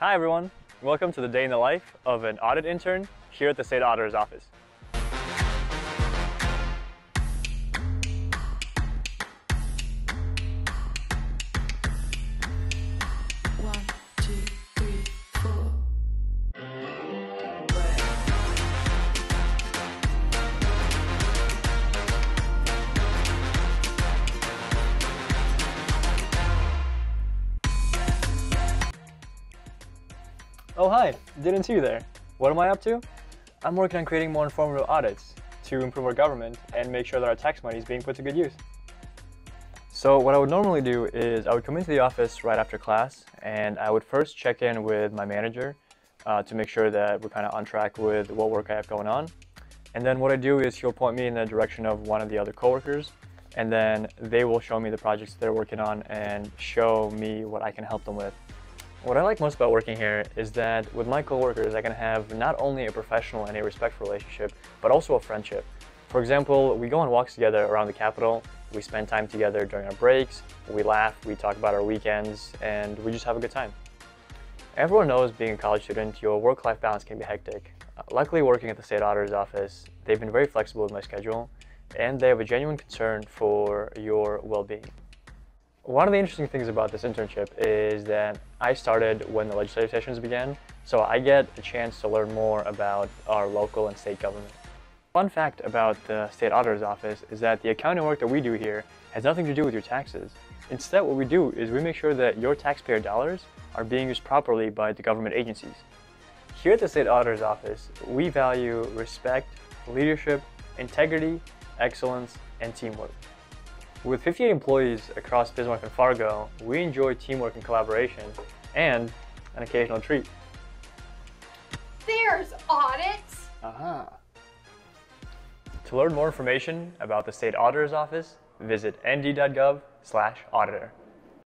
Hi everyone, welcome to the day in the life of an audit intern here at the State Auditor's Office. Oh hi, didn't see you there. What am I up to? I'm working on creating more informative audits to improve our government and make sure that our tax money is being put to good use. So what I would normally do is I would come into the office right after class and I would first check in with my manager uh, to make sure that we're kind of on track with what work I have going on. And then what I do is he'll point me in the direction of one of the other coworkers and then they will show me the projects they're working on and show me what I can help them with. What I like most about working here is that with my coworkers, I can have not only a professional and a respectful relationship, but also a friendship. For example, we go on walks together around the capitol, we spend time together during our breaks, we laugh, we talk about our weekends, and we just have a good time. Everyone knows being a college student, your work-life balance can be hectic. Uh, luckily, working at the state auditor's office, they've been very flexible with my schedule, and they have a genuine concern for your well-being. One of the interesting things about this internship is that I started when the legislative sessions began, so I get a chance to learn more about our local and state government. Fun fact about the state auditor's office is that the accounting work that we do here has nothing to do with your taxes. Instead, what we do is we make sure that your taxpayer dollars are being used properly by the government agencies. Here at the state auditor's office, we value respect, leadership, integrity, excellence, and teamwork. With 58 employees across Bismarck and Fargo, we enjoy teamwork and collaboration, and an occasional treat. There's audits. Aha. To learn more information about the State Auditor's Office, visit nd.gov/auditor.